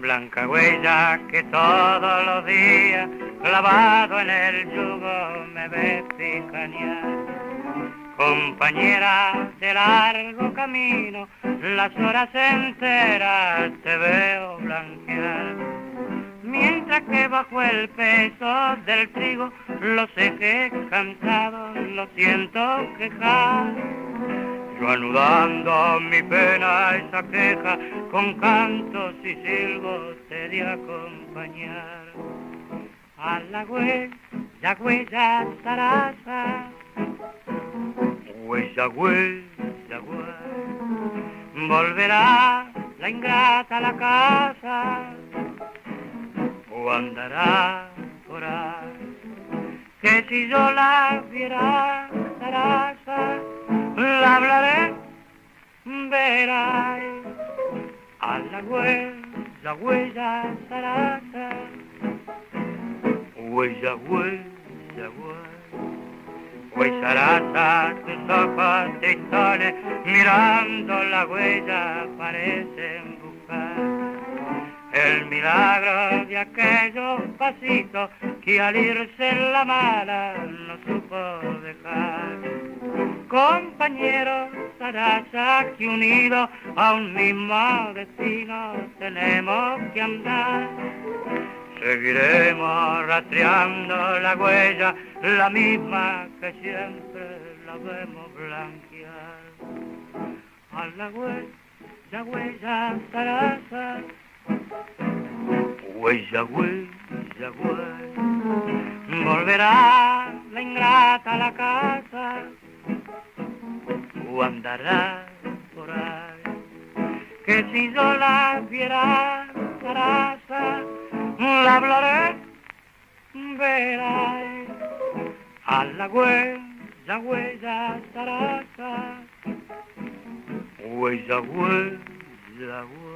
blanca huella que todos los días clavado en el yugo me ve picanear. Compañera de largo camino, las horas enteras te veo blanquear. Mientras que bajo el peso del trigo los ejes cansados lo siento quejar yo anudando mi pena esa queja, con cantos y silbos te de acompañar. A la huella, huella zaraza, huella, huella, huella, volverá la ingrata a la casa, o andará por ahí, que si yo la viera, zaraza, la hablaré, verás a la huella, huella zaraza, huella, huella, huella, huella tus ojos tristones, mirando la huella parecen buscar el milagro de aquellos pasitos que al irse la mala no supo dejar. Compañeros, Sarasa, que unidos a un mismo destino tenemos que andar. Seguiremos rastreando la huella, la misma que siempre la vemos blanquear. A la huella, huella, Sarasa, Huella, huella, huella, volverá andará por ahí. Que si yo la viera, la hablaré, verá a la huella, huella, zaraza, huella, huella, huella.